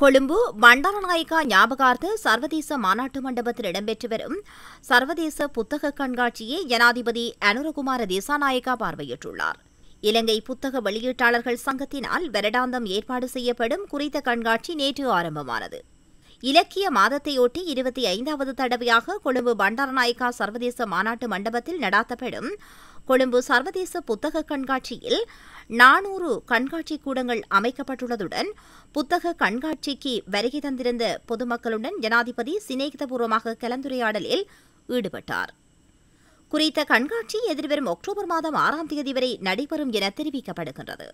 கொழும்பு பண்டாரநாயகா ஞாபகார்த்த சர்வதேச மாநாட்டு மண்டபத்தில் இடம்பெற்று வரும் சர்வதேச புத்தக கண்காட்சியை ஜனாதிபதி அனுரகுமார தேசாநாயகா பார்வையிட்டுள்ளார். இலங்கை புத்தக வெளியீட்டாளர்கள் சங்கத்தினால் வருடாந்தம் ஏற்பாடு செய்யப்படும் குறித்த கண்காட்சி நேற்று ஆரம்பமானது. இலக்கிய மாதத்தையொட்டி இருபத்தி ஐந்தாவது தடவையாக கொழும்பு பண்டாரநாயக்கா சர்வதேச மாநாட்டு மண்டபத்தில் நடாத்தப்படும். கொழும்பு சர்வதேச புத்தக கண்காட்சியில் நானூறு கண்காட்சி கூடங்கள் அமைக்கப்பட்டுள்ளதுடன் புத்தக கண்காட்சிக்கு வருகை தந்திருந்த பொதுமக்களுடன் ஜனாதிபதி சிநேகிதபூர்வமாக கலந்துரையாடலில் ஈடுபட்டார். குறித்த கண்காட்சி எதிர்வரும் அக்டோபர் மாதம் ஆறாம் தேதி வரை நடைபெறும் என தெரிவிக்கப்படுகின்றது.